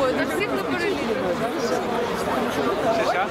Ой, ну на всіх не перелітимо. Ще?